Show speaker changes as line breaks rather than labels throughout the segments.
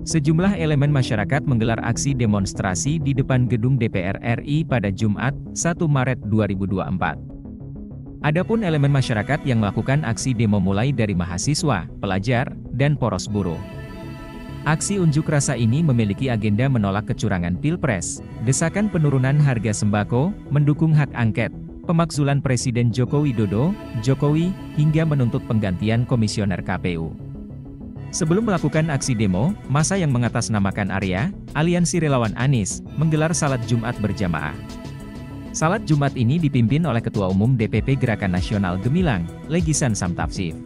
Sejumlah elemen masyarakat menggelar aksi demonstrasi di depan gedung DPR RI pada Jumat, 1 Maret 2024. Adapun elemen masyarakat yang melakukan aksi demo mulai dari mahasiswa, pelajar, dan poros buruh. Aksi unjuk rasa ini memiliki agenda menolak kecurangan Pilpres, desakan penurunan harga sembako, mendukung hak angket, pemakzulan Presiden Joko Widodo, Jokowi, hingga menuntut penggantian komisioner KPU. Sebelum melakukan aksi demo, masa yang mengatasnamakan Arya, Aliansi Relawan Anis, menggelar salat Jumat berjamaah. Salat Jumat ini dipimpin oleh Ketua Umum DPP Gerakan Nasional Gemilang, Legisan Samtafsif.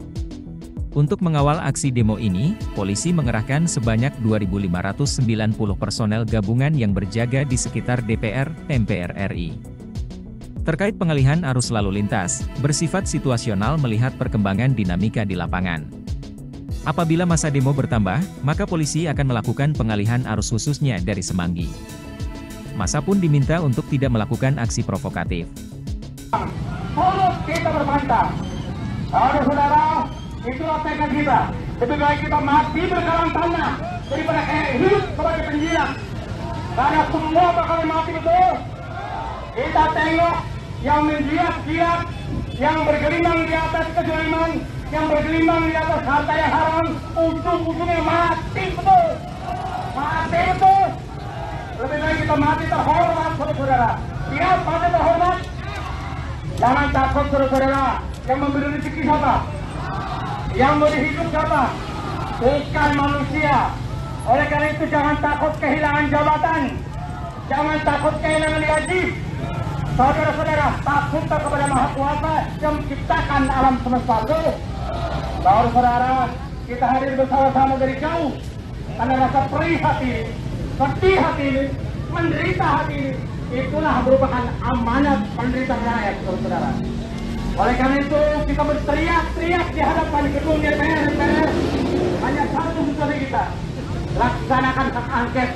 Untuk mengawal aksi demo ini, polisi mengerahkan sebanyak 2.590 personel gabungan yang berjaga di sekitar DPR, MPR RI. Terkait pengalihan arus lalu lintas, bersifat situasional melihat perkembangan dinamika di lapangan. Apabila masa demo bertambah, maka polisi akan melakukan pengalihan arus khususnya dari Semanggi. Masa pun diminta untuk tidak melakukan aksi provokatif.
Terus kita berpantang. Saudara saudara, itulah tekad kita. Lebih baik kita mati berkalang tanah daripada eh, hidup sebagai penjilat. Karena semua bakal mati betul. Kita tengok yang menjilat-jilat, yang bergelimang di atas kezaliman, yang bergelimang di atas harta yang haram, ujung-ujungnya mati betul. Mati betul. Lebih baik kita mati terhormat, saudara-saudara. Siap mati terhormat. Jangan takut, saudara-saudara. Yang memberi rezeki siapa? Yang memberi hidup siapa? Bukan manusia. Oleh karena itu jangan takut kehilangan jabatan. Jangan takut kehilangan gaji. Saudara-saudara, takutlah kepada Maha Kuasa yang menciptakan alam semesta. Saudara-saudara, kita hadir bersama-sama dari jauh. Karena rasa perih hati ini, sedih hati ini, menderita hati ini, itulah merupakan amanat penderita rakyat, saudara-saudara. Oleh karena itu, kita berteriak-teriak di hadapan gedung DPR. Hanya satu tujuan kita, laksanakan hak angket.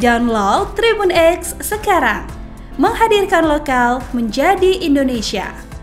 Download Tribun X sekarang, menghadirkan lokal menjadi Indonesia.